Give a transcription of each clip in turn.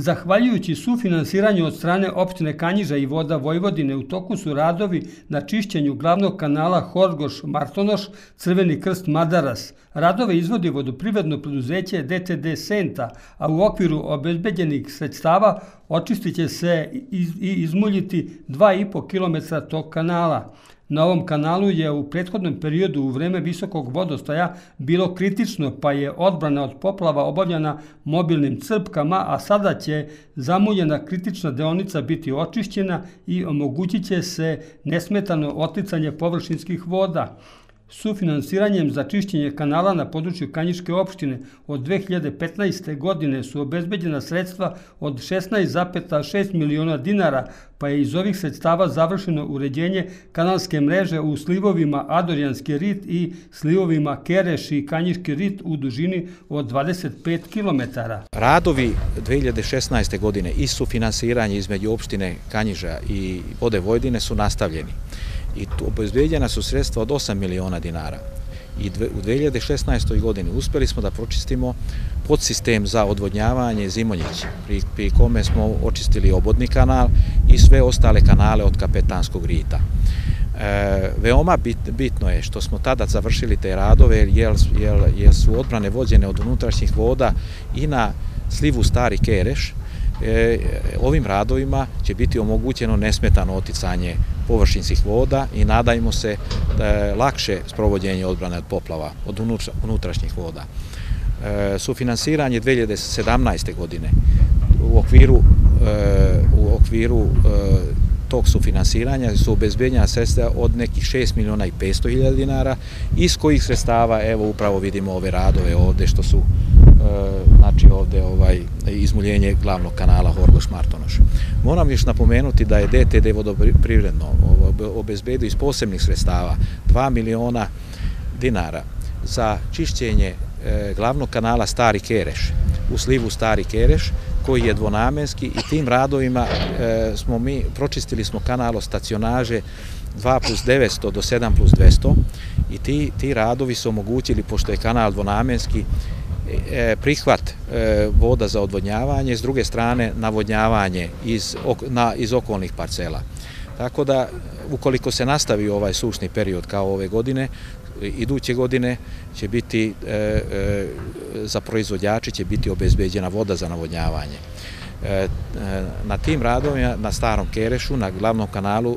Zahvaljujući sufinansiranju od strane opštine Kanjiža i voda Vojvodine u toku su radovi na čišćenju glavnog kanala Horgoš-Martonoš, Crveni krst Madaras. Radove izvodi vodoprivredno preduzeće DTD Senta, a u okviru obezbeđenih sredstava očistit će se i izmuljiti 2,5 km tog kanala. Na ovom kanalu je u prethodnom periodu u vreme visokog vodostaja bilo kritično, pa je odbrana od poplava obavljena mobilnim crpkama, a sada će zamuljena kritična deonica biti očišćena i omogućit će se nesmetano oticanje površinskih voda sufinansiranjem za čišćenje kanala na području Kanjiške opštine od 2015. godine su obezbeđena sredstva od 16,6 miliona dinara, pa je iz ovih sredstava završeno uređenje kanalske mreže u slivovima Adorjanski rit i slivovima Kereš i Kanjiški rit u dužini od 25 km. Radovi 2016. godine i sufinansiranje između opštine Kanjiža i Vode Vojdine su nastavljeni i obezbedjena su sredstva od 8 miliona dinara. I u 2016. godini uspeli smo da pročistimo podsistem za odvodnjavanje Zimonjić, pri, pri kome smo očistili obodni kanal i sve ostale kanale od kapetanskog rita. E, veoma bit, bitno je što smo tada završili te radove jer, jer, jer su odbrane vođene od unutrašnjih voda i na slivu Stari Kereš, E, ovim radovima će biti omogućeno nesmetano oticanje površinskih voda i nadajmo se da je lakše sprovođenje odbrane od poplava od unutrašnjih voda. E, sufinansiranje 2017. godine u okviru, e, u okviru e, tog sufinansiranja su obezbenjena sredstva od nekih 6 miliona i 500 hiljada dinara, iz kojih sredstava, evo upravo vidimo ove radove ovde što su E, znači ovde ovaj izmuljenje glavnog kanala Horgoš-Martonoš. Moram još napomenuti da je DTD vodoprivredno obezbedio iz posebnih sredstava 2 miliona dinara za čišćenje e, glavnog kanala Stari Kereš, u slivu Stari Kereš, koji je dvonamenski i tim radovima e, smo mi, pročistili smo kanal od stacionaže 2 plus 900 do 7 plus 200 i ti, ti radovi su omogućili, pošto je kanal dvonamenski, E, prihvat e, voda za odvodnjavanje, s druge strane navodnjavanje iz, na, iz okolnih parcela. Tako da, ukoliko se nastavi ovaj sušni period kao ove godine, iduće godine će biti, e, e za proizvodjači će biti obezbeđena voda za navodnjavanje. Na tim radovima, na starom Kerešu, na glavnom kanalu,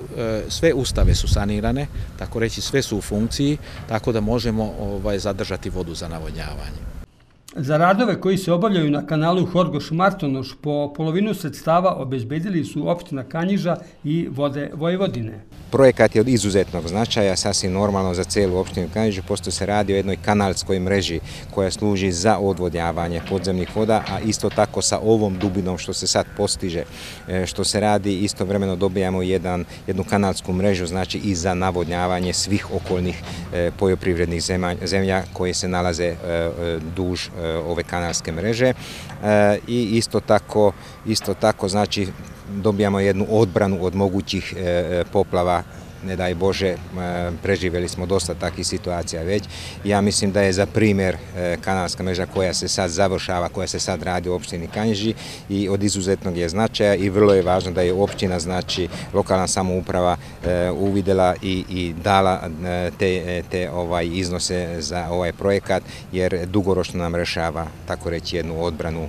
sve ustave su sanirane, tako reći sve su u funkciji, tako da možemo ovaj, zadržati vodu za navodnjavanje. Za radove koji se obavljaju na kanalu Horgoš-Martonoš po polovinu sredstava obezbedili su opština Kanjiža i vode Vojvodine. Projekat je od izuzetnog značaja, sasvim normalno za celu opštinu Kanjižu, posto se radi o jednoj kanalskoj mreži koja služi za odvodnjavanje podzemnih voda, a isto tako sa ovom dubinom što se sad postiže, e, što se radi, isto vremeno dobijamo jedan, jednu kanalsku mrežu, znači i za navodnjavanje svih okolnih e, poljoprivrednih zemlja koje se nalaze e, duž Eh, ove kanalske mreže. Eh, I isto tako, isto tako znači dobijamo jednu odbranu od mogućih eh, poplava ne daj Bože, e, preživjeli smo dosta takih situacija već. Ja mislim da je za primjer e, kanalska mreža koja se sad završava, koja se sad radi u opštini Kanjiži i od izuzetnog je značaja i vrlo je važno da je općina, znači lokalna samouprava e, uvidela i dala te ovaj, iznose za ovaj projekat jer dugoročno nam rešava, tako reći, jednu odbranu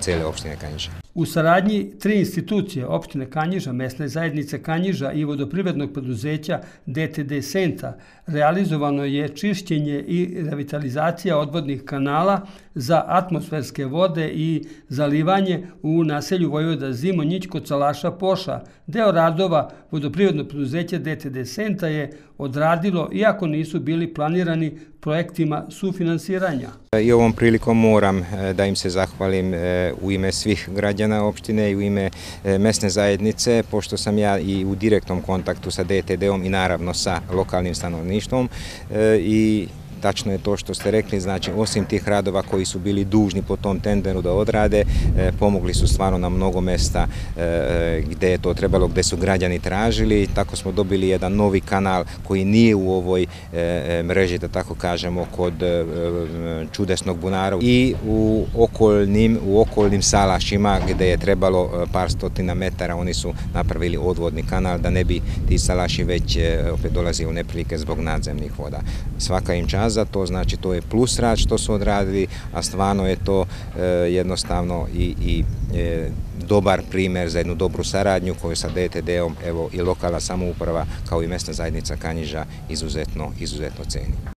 cele opštine Kanjiži. U saradnji tri institucije, opštine Kanjiža, mesne zajednice Kanjiža i vodoprivrednog preduzeća DTD Senta, realizovano je čišćenje i revitalizacija odvodnih kanala za atmosferske vode i zalivanje u naselju Vojvoda Zimonjić kod Salaša Poša. Deo radova vodoprivrednog preduzeća DTD Senta je odradilo, iako nisu bili planirani projektima sufinansiranja. I ovom prilikom moram e, da im se zahvalim e, u ime svih građana opštine i u ime e, mesne zajednice, pošto sam ja i u direktnom kontaktu sa DTD-om i naravno sa lokalnim stanovništvom i tačno je to što ste rekli, znači osim tih radova koji su bili dužni po tom tenderu da odrade, e, pomogli su stvarno na mnogo mesta e, gde je to trebalo, gde su građani tražili, tako smo dobili jedan novi kanal koji nije u ovoj e, mreži, da tako kažemo, kod čudesnog bunara i u okolnim, u okolnim salašima gde je trebalo par stotina metara, oni su napravili odvodni kanal da ne bi ti salaši već opet dolazili u neprilike zbog nadzemnih voda. Svaka im čast za to, znači to je plus rad što su odradili, a stvarno je to e, jednostavno i, i e, dobar primjer za jednu dobru saradnju koju sa DTD-om evo i lokalna samouprava kao i mesna zajednica Kanjiža izuzetno, izuzetno ceni.